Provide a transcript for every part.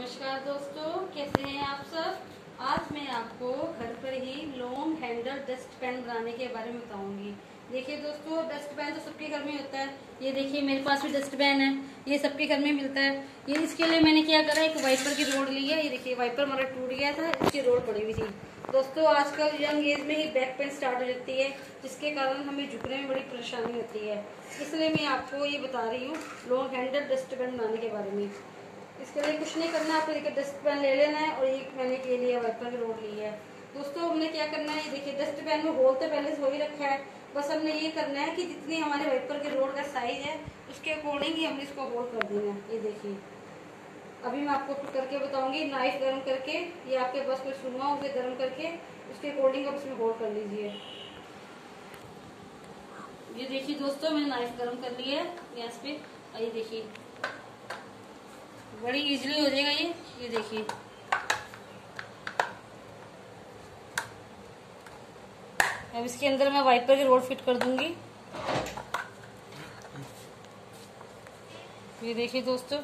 नमस्कार दोस्तों, कैसे हैं आप सब? आज मैं आपको घर पर ही लॉन्ग हैंडल डस्ट बनाने के बारे में बताऊँगी। देखिए दोस्तों डस्ट तो सबके घर में होता है। ये देखिए, मेरे पास भी डस्ट है। ये सबके घर में मिलता है। ये इसके लिए मैंने क्या करा, एक वाइपर की रोड ली है। ये देखिए वाइपर हमारा टूट गया था, इसकी रोड पड़ी हुई थी। दोस्तों, आजकल यंग एज में ही बैक पेन स्टार्ट हो जाती है, जिसके कारण हमें झुकने में बड़ी परेशानी होती है। इसलिए मैं आपको ये बता रही हूँ लॉन्ग हैंडल डस्ट बनाने के बारे में। इसके लिए कुछ नहीं करना आपको देखिए डस्ट ले लेना है और ये मैंने के लिए वाइपर रोड ली है। दोस्तों, हमने क्या करना है? ये देखिए डस्ट में होल तो पहले से हो ही रखा है। बस हमने ये करना है कि जितनी हमारे वाइपर के रोड का साइज़ है, उसके अकॉर्डिंग ही हमने इसको होल कर देना है। ये देखिए। अभी मैं आपको करके बताऊँगी नाइफ गर्म करके, ये आपके पास कोई सुनवा उसे गर्म करके, उसके अकॉर्डिंग आप इसमें होल कर लीजिए। ये देखिए दोस्तों, मैंने नाइफ गर्म कर ली है गैस पे। और ये देखिए बड़ी इजीली हो जाएगा ये। ये देखिए। अब इसके अंदर मैं वाइपर की रोड फिट कर दूँगी। ये देखिए दोस्तों।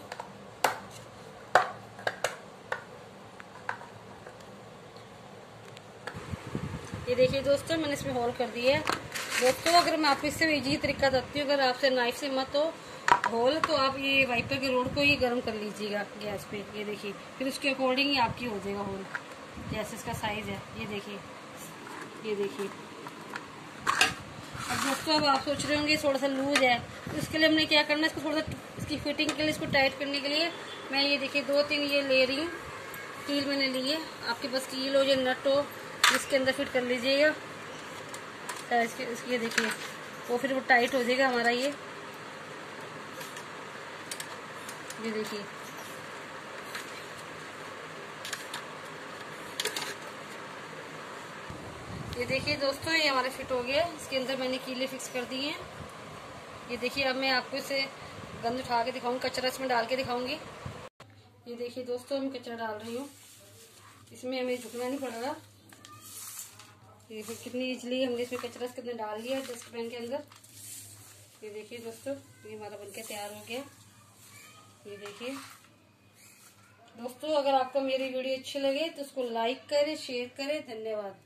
ये देखिए दोस्तों, मैंने इसमें होल कर दिया है। दोस्तों, अगर मैं आप इससे इजी तरीका बताती हूँ, अगर आपसे नाइफ से मत हो होल तो आप ये वाइपर के रोड को ही गर्म कर लीजिएगा गैस पे। ये देखिए, फिर उसके अकॉर्डिंग ही आपकी हो जाएगा होल जैसे इसका साइज़ है। ये देखिए ये देखिए। अब दोस्तों, अब आप सोच रहे होंगे, थोड़ा सा लूज है। तो इसके लिए हमने क्या करना है, इसको थोड़ा सा, इसकी फिटिंग के लिए, इसको टाइट करने के लिए मैं ये देखिए दो तीन ये ले रही हूँ। कील मैंने ली है। आपके पास कील हो या नट हो, इसके अंदर फिट कर लीजिएगा। इसके इसके देखिए, वो फिर वो टाइट हो जाएगा हमारा ये। ये देखिए। ये देखिए दोस्तों, ये हमारे फिट हो गया। इसके अंदर मैंने कीले फिक्स कर दिए हैं। ये देखिए, अब मैं आपको इसे गंद उठा के दिखाऊँगी, कचरा इसमें डाल के दिखाऊँगी। ये देखिए दोस्तों मैं कचरा डाल रही हूँ। इसमें हमें झुकना नहीं पड़ेगा ये देखिए कितनी इजली हमने इसमें कचरा अंदर डाल लिया डस्टबिन के अंदर। ये देखिए दोस्तों, ये हमारा बनके तैयार हो गया। ये देखिए। दोस्तों, अगर आपको मेरी वीडियो अच्छी लगे तो उसको लाइक करें शेयर करें। धन्यवाद।